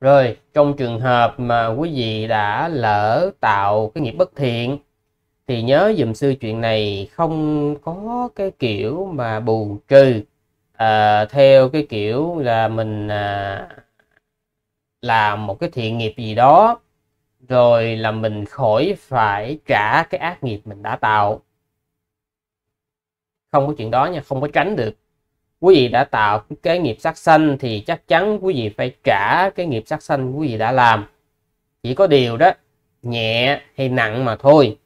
rồi trong trường hợp mà quý vị đã lỡ tạo cái nghiệp bất thiện thì nhớ dùm sư chuyện này không có cái kiểu mà bù trừ. À, theo cái kiểu là mình à, làm một cái thiện nghiệp gì đó rồi là mình khỏi phải trả cái ác nghiệp mình đã tạo. Không có chuyện đó nha không có tránh được quý vị đã tạo cái nghiệp sát sanh thì chắc chắn quý vị phải trả cái nghiệp sát sanh quý vị đã làm. Chỉ có điều đó nhẹ hay nặng mà thôi.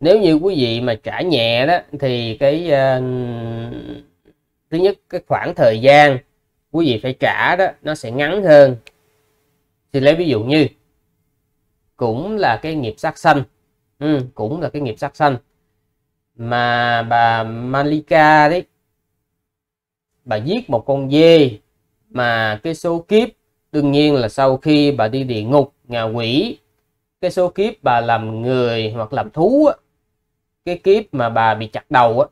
Nếu như quý vị mà trả nhẹ đó thì cái uh, thứ nhất cái khoảng thời gian quý vị phải trả đó nó sẽ ngắn hơn. Thì lấy ví dụ như cũng là cái nghiệp sát sanh. Ừ, cũng là cái nghiệp sát sanh mà bà Malika đấy, bà giết một con dê mà cái số kiếp đương nhiên là sau khi bà đi địa ngục, ngạ quỷ. Cái số kiếp bà làm người hoặc làm thú cái kiếp mà bà bị chặt đầu á,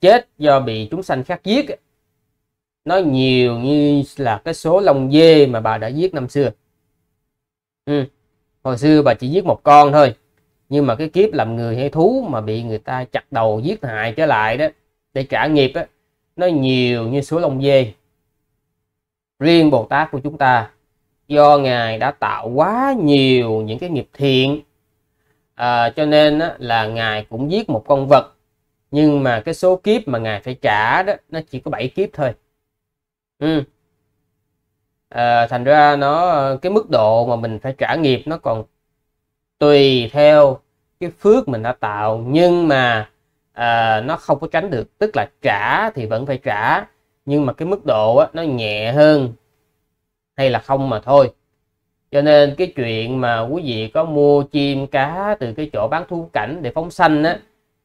chết do bị chúng sanh khác giết nó nhiều như là cái số lông dê mà bà đã giết năm xưa. Ừ. hồi xưa bà chỉ giết một con thôi nhưng mà cái kiếp làm người hay thú mà bị người ta chặt đầu giết hại trở lại đó để trả nghiệp á nó nhiều như số lông dê. Riêng bồ tát của chúng ta do ngài đã tạo quá nhiều những cái nghiệp thiện à, cho nên á, là ngài cũng giết một con vật. Nhưng mà cái số kiếp mà ngài phải trả đó nó chỉ có 7 kiếp thôi. Ừ. à, thành ra nó cái mức độ mà mình phải trả nghiệp nó còn tùy theo cái phước mình đã tạo nhưng mà à, nó không có tránh được. Tức là trả thì vẫn phải trả nhưng mà cái mức độ á, nó nhẹ hơn hay là không mà thôi. Cho nên cái chuyện mà quý vị có mua chim cá từ cái chỗ bán thú cảnh để phóng sanh á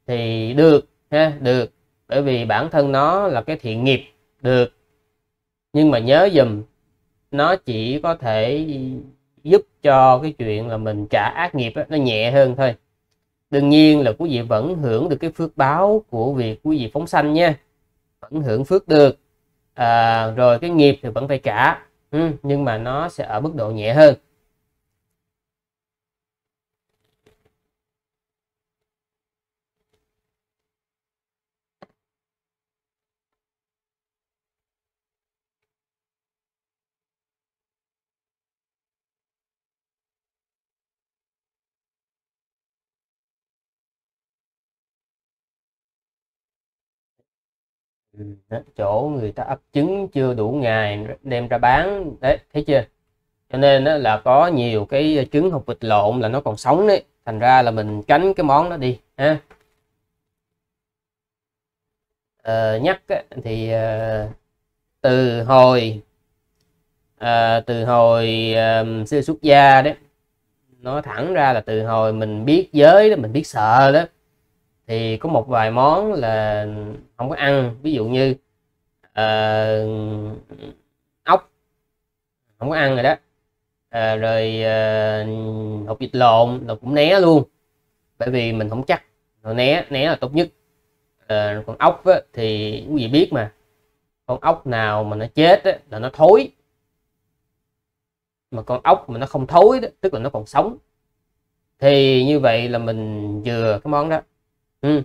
thì được ha được. Bởi vì bản thân nó là cái thiện nghiệp được. Nhưng mà nhớ dùm nó chỉ có thể cho cái chuyện là mình trả ác nghiệp đó, nó nhẹ hơn thôi. Đương nhiên là quý vị vẫn hưởng được cái phước báo của việc quý vị phóng sanh nha. Vẫn hưởng phước được. À, rồi cái nghiệp thì vẫn phải trả. Ừ, nhưng mà nó sẽ ở mức độ nhẹ hơn. Chỗ người ta ấp trứng chưa đủ ngày đem ra bán. Đấy thấy chưa? Cho nên đó là có nhiều cái trứng hột vịt lộn là nó còn sống đấy. Thành ra là mình tránh cái món đó đi ha. À, nhắc thì à, từ hồi à, từ hồi à, xưa xuất gia đấy nó thẳng ra là từ hồi mình biết giới đó mình biết sợ đó thì có một vài món là không có ăn. Ví dụ như uh, ốc. Không có ăn rồi đó. Uh, rồi uh, hột vịt lộn là cũng né luôn. Bởi vì mình không chắc. Rồi né né là tốt nhất. Uh, còn ốc á, thì quý vị biết mà. Con ốc nào mà nó chết á, là nó thối. Mà con ốc mà nó không thối đó, tức là nó còn sống. Thì như vậy là mình vừa cái món đó ừ.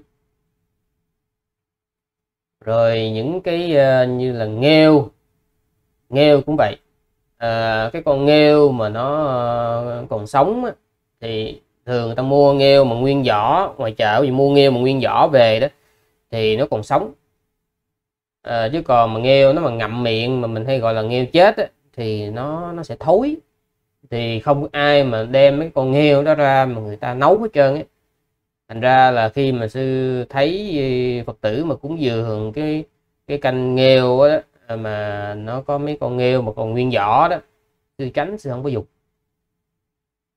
rồi những cái uh, như là nghêu. Nghêu cũng vậy. À, cái con nghêu mà nó uh, còn sống á, thì thường người ta mua nghêu mà nguyên vỏ ngoài chợ thì mua nghêu mà nguyên vỏ về đó thì nó còn sống. À, chứ còn mà nghêu nó mà ngậm miệng mà mình hay gọi là nghêu chết á, thì nó nó sẽ thối. Thì không ai mà đem mấy con nghêu đó ra mà người ta nấu hết trơn ấy thành ra là khi mà sư thấy ờ, phật tử mà cúng dường cái cái canh nghêu đó à, mà nó có mấy con nghêu mà còn nguyên vỏ đó, sư tránh sư không có dục.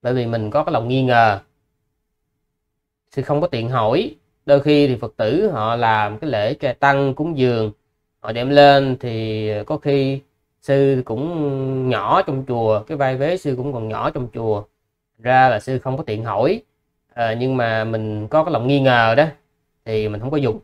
Bởi vì mình có cái lòng nghi ngờ. Sư không có tiện hỏi. Đôi khi thì phật tử họ làm cái lễ trai tăng cúng dường, họ đem lên thì có khi sư cũng nhỏ trong chùa, cái vai vế sư cũng còn nhỏ trong chùa. Ra là sư không có tiện hỏi à, nhưng mà mình có cái lòng nghi ngờ đó thì mình không có dùng.